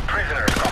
All prisoners.